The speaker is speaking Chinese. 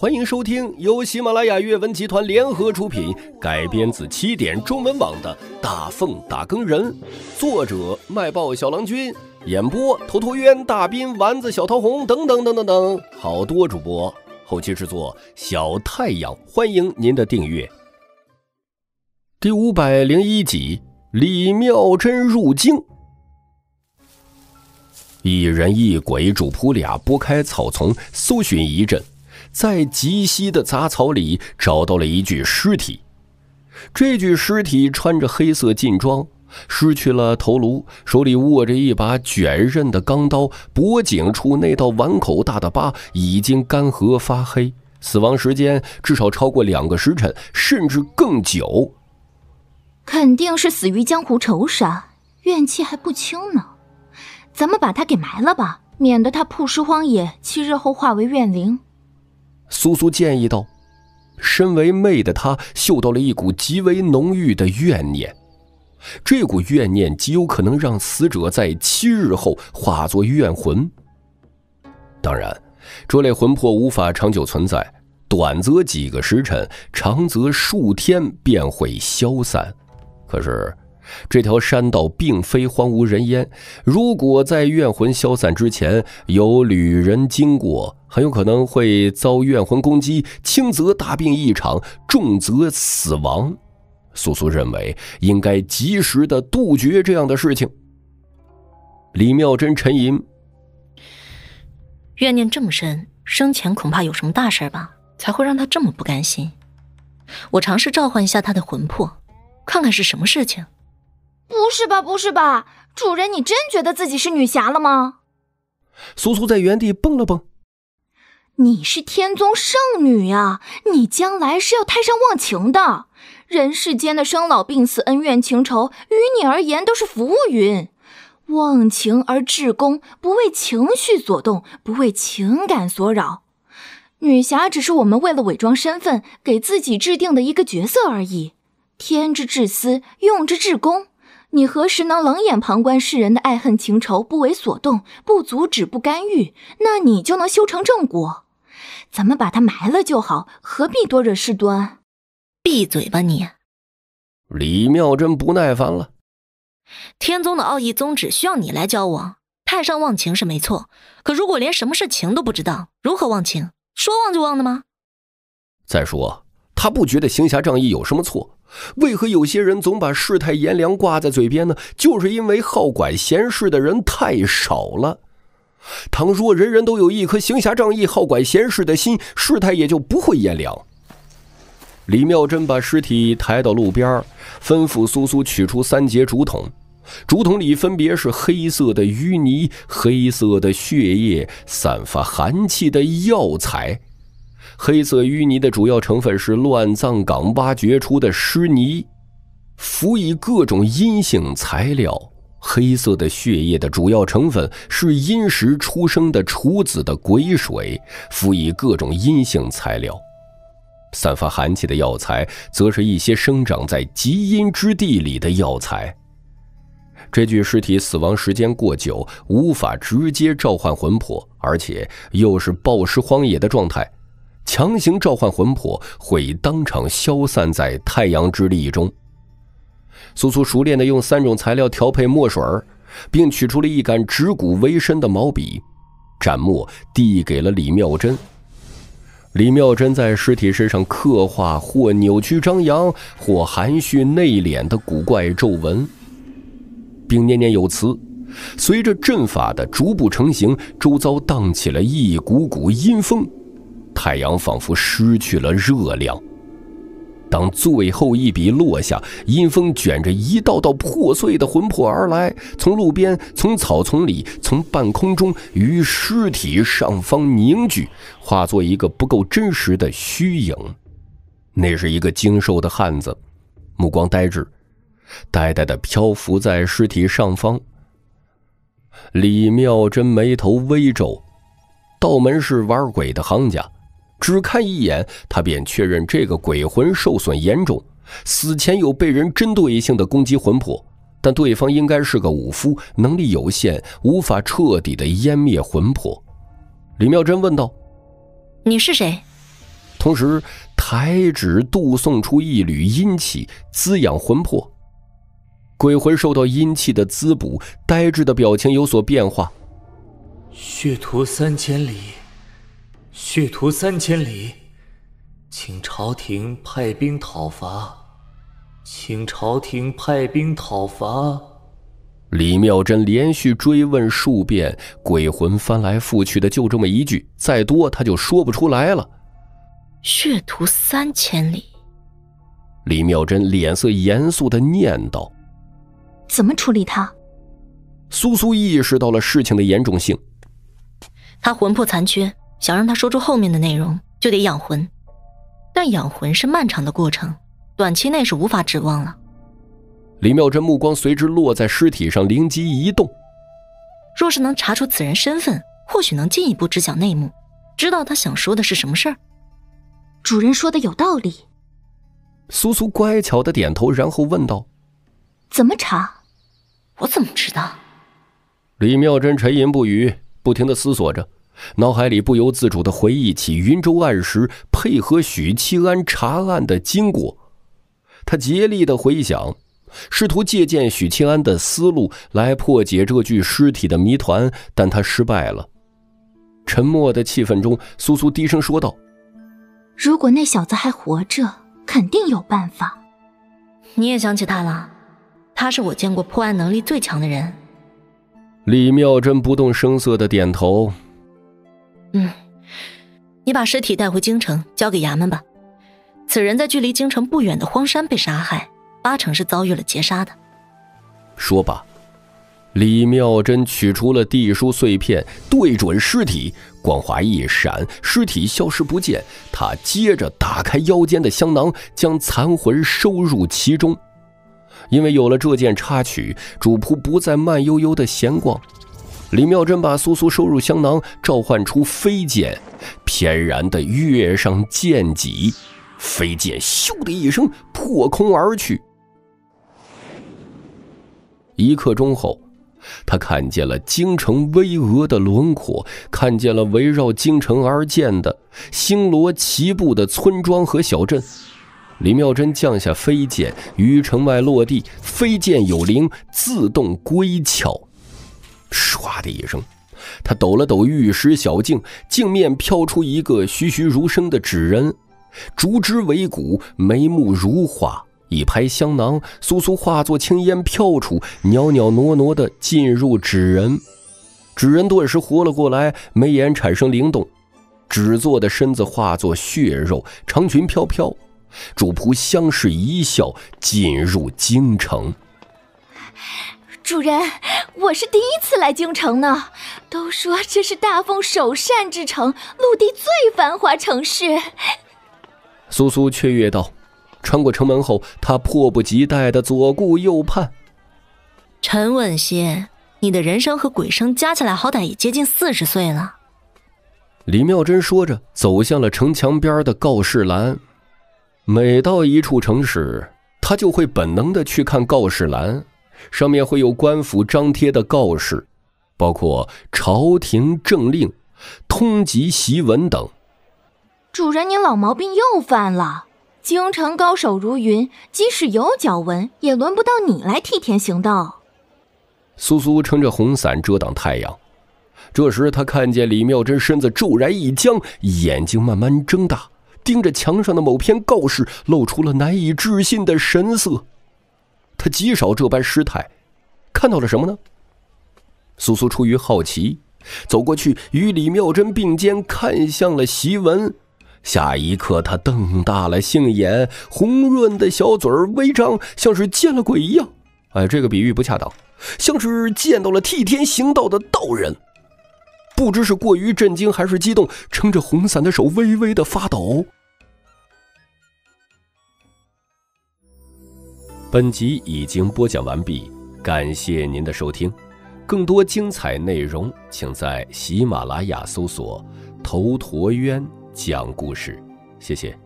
欢迎收听由喜马拉雅阅文集团联合出品，改编自起点中文网的《大凤打更人》，作者卖报小郎君，演播头陀渊、大斌、丸子、小桃红等等等等等，好多主播，后期制作小太阳，欢迎您的订阅。第五百零一集，李妙真入京。一人一鬼主仆俩拨开草丛，搜寻一阵。在极西的杂草里找到了一具尸体，这具尸体穿着黑色劲装，失去了头颅，手里握着一把卷刃的钢刀，脖颈处那道碗口大的疤已经干涸发黑，死亡时间至少超过两个时辰，甚至更久。肯定是死于江湖仇杀，怨气还不轻呢。咱们把他给埋了吧，免得他曝尸荒野，七日后化为怨灵。苏苏建议道：“身为妹的她，嗅到了一股极为浓郁的怨念。这股怨念极有可能让死者在七日后化作怨魂。当然，这类魂魄无法长久存在，短则几个时辰，长则数天便会消散。可是……”这条山道并非荒无人烟，如果在怨魂消散之前有旅人经过，很有可能会遭怨魂攻击，轻则大病一场，重则死亡。苏苏认为应该及时的杜绝这样的事情。李妙真沉吟，怨念这么深，生前恐怕有什么大事吧，才会让他这么不甘心。我尝试召唤一下他的魂魄，看看是什么事情。不是吧，不是吧，主人，你真觉得自己是女侠了吗？苏苏在原地蹦了蹦。你是天宗圣女呀，你将来是要太上忘情的。人世间的生老病死、恩怨情仇，于你而言都是浮云。忘情而至公，不为情绪所动，不为情感所扰。女侠只是我们为了伪装身份，给自己制定的一个角色而已。天之至私，用之至公。你何时能冷眼旁观世人的爱恨情仇，不为所动，不阻止，不干预，那你就能修成正果。咱们把他埋了就好，何必多惹事端？闭嘴吧你！李妙真不耐烦了。天宗的奥义宗旨需要你来教我。太上忘情是没错，可如果连什么是情都不知道，如何忘情？说忘就忘的吗？再说，他不觉得行侠仗义有什么错。为何有些人总把世态炎凉挂在嘴边呢？就是因为好管闲事的人太少了。倘若人人都有一颗行侠仗义、好管闲事的心，世态也就不会炎凉。李妙珍把尸体抬到路边，吩咐苏苏取出三节竹筒，竹筒里分别是黑色的淤泥、黑色的血液、散发寒气的药材。黑色淤泥的主要成分是乱葬岗挖掘出的尸泥，辅以各种阴性材料。黑色的血液的主要成分是阴时出生的处子的鬼水，辅以各种阴性材料。散发寒气的药材，则是一些生长在极阴之地里的药材。这具尸体死亡时间过久，无法直接召唤魂魄，而且又是暴尸荒野的状态。强行召唤魂魄会当场消散在太阳之力中。苏苏熟练地用三种材料调配墨水并取出了一杆指骨为深的毛笔，蘸墨递给了李妙珍。李妙珍在尸体身上刻画或扭曲张扬、或含蓄内敛的古怪皱纹，并念念有词。随着阵法的逐步成型，周遭荡起了一股股阴风。太阳仿佛失去了热量。当最后一笔落下，阴风卷着一道道破碎的魂魄而来，从路边、从草丛里、从半空中与尸体上方凝聚，化作一个不够真实的虚影。那是一个精瘦的汉子，目光呆滞，呆呆的漂浮在尸体上方。李妙真眉头微皱，道门是玩鬼的行家。只看一眼，他便确认这个鬼魂受损严重，死前有被人针对性的攻击魂魄，但对方应该是个武夫，能力有限，无法彻底的湮灭魂魄。李妙珍问道：“你是谁？”同时抬指渡送出一缕阴气，滋养魂魄。鬼魂受到阴气的滋补，呆滞的表情有所变化。血屠三千里，血屠三千里，请朝廷派兵讨伐，请朝廷派兵讨伐。李妙珍连续追问数遍，鬼魂翻来覆去的就这么一句，再多他就说不出来了。血屠三千里。李妙珍脸色严肃的念道：“怎么处理他？”苏苏意识到了事情的严重性。他魂魄残缺，想让他说出后面的内容，就得养魂，但养魂是漫长的过程，短期内是无法指望了。李妙珍目光随之落在尸体上，灵机一动。若是能查出此人身份，或许能进一步知晓内幕，知道他想说的是什么事儿。主人说的有道理。苏苏乖巧的点头，然后问道：“怎么查？我怎么知道？”李妙珍沉吟不语，不停的思索着，脑海里不由自主地回忆起云州案时配合许七安查案的经过。他竭力地回想。试图借鉴许七安的思路来破解这具尸体的谜团，但他失败了。沉默的气氛中，苏苏低声说道：“如果那小子还活着，肯定有办法。”你也想起他了？他是我见过破案能力最强的人。李妙珍不动声色的点头：“嗯，你把尸体带回京城，交给衙门吧。此人在距离京城不远的荒山被杀害。”八成是遭遇了劫杀的。说罢，李妙珍取出了地书碎片，对准尸体，光华一闪，尸体消失不见。他接着打开腰间的香囊，将残魂收入其中。因为有了这件插曲，主仆不再慢悠悠的闲逛。李妙珍把苏苏收入香囊，召唤出飞剑，翩然的跃上剑脊，飞剑咻的一声破空而去。一刻钟后，他看见了京城巍峨的轮廓，看见了围绕京城而建的星罗棋布的村庄和小镇。李妙珍降下飞剑，于城外落地，飞剑有灵，自动归鞘。唰的一声，他抖了抖玉石小镜，镜面飘出一个栩栩如生的纸人，竹枝为骨，眉目如画。一拍香囊，苏苏化作青烟飘出，袅袅挪挪的进入纸人。纸人顿时活了过来，眉眼产生灵动，纸做的身子化作血肉，长裙飘飘。主仆相视一笑，进入京城。主人，我是第一次来京城呢，都说这是大奉首善之城，陆地最繁华城市。苏苏雀跃道。穿过城门后，他迫不及待的左顾右盼。沉稳些，你的人生和鬼生加起来，好歹也接近四十岁了。李妙珍说着，走向了城墙边的告示栏。每到一处城市，他就会本能的去看告示栏，上面会有官府张贴的告示，包括朝廷政令、通缉檄文等。主人，您老毛病又犯了。京城高手如云，即使有脚纹，也轮不到你来替天行道。苏苏撑着红伞遮挡太阳。这时，他看见李妙珍身子骤然一僵，眼睛慢慢睁大，盯着墙上的某篇告示，露出了难以置信的神色。他极少这般失态，看到了什么呢？苏苏出于好奇，走过去与李妙珍并肩看向了席文。下一刻，他瞪大了杏眼，红润的小嘴儿微张，像是见了鬼一样。哎，这个比喻不恰当，像是见到了替天行道的道人。不知是过于震惊还是激动，撑着红伞的手微微的发抖。本集已经播讲完毕，感谢您的收听。更多精彩内容，请在喜马拉雅搜索“头陀渊”。讲故事，谢谢。